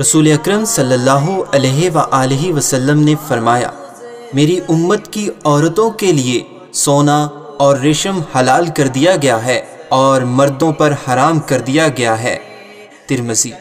रसूल अक्रम सल्लल्लाहु अलैहि वसल्लम ने फरमाया, मेरी उम्मत की औरतों के लिए सोना और रेशम हलाल कर दिया गया है और मर्दों पर हराम कर दिया गया है। तिरमसी